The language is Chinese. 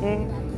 嗯。